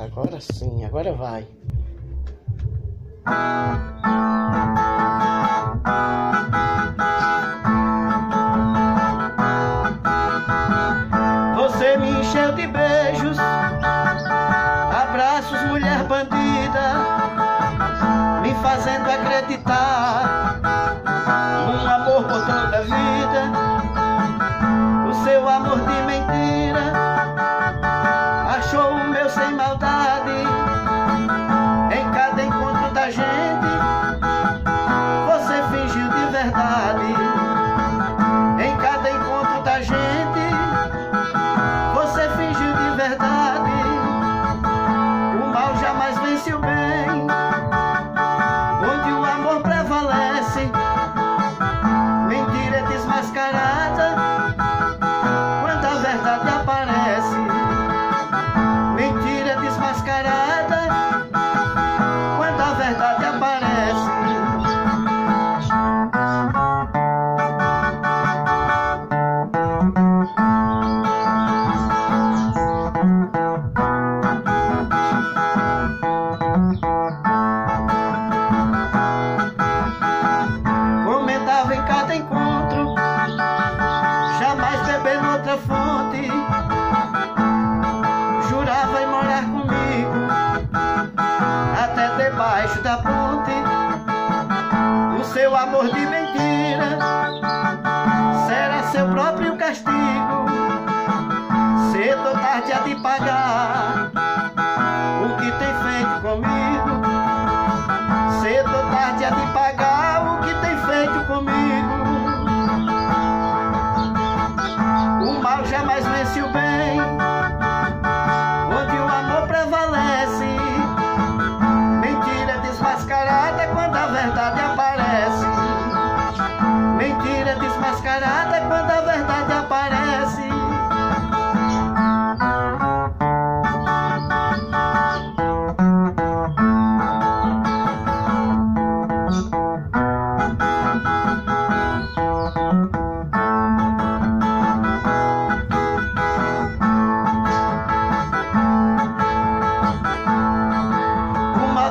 Agora sim, agora vai. Você me encheu de beijos, abraços, mulher bandida, me fazendo acreditar amor de mentira será seu próprio castigo. Cedo ou tarde há de pagar o que tem feito comigo. Cedo ou tarde há de pagar o que tem feito comigo. O mal jamais vence o bem,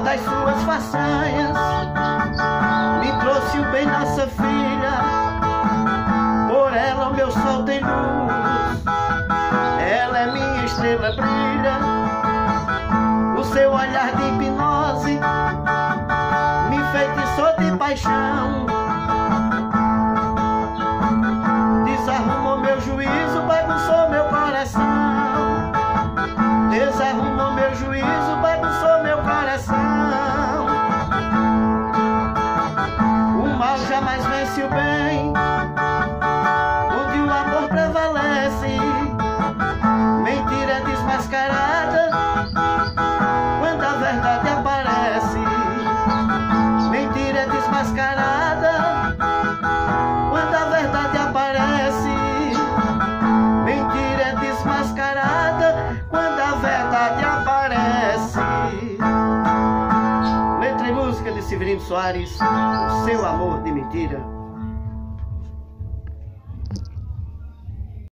das suas façanhas me trouxe o bem nossa filha. Por ela o meu sol tem luz, ela é minha estrela brilha. O seu olhar de hipnose me feitiçou de paixão. Jamais vence o bem, onde o amor prevalece. Mentira desmascarada quando a verdade aparece. Mentira desmascarada de Severino Soares, o seu amor de mentira.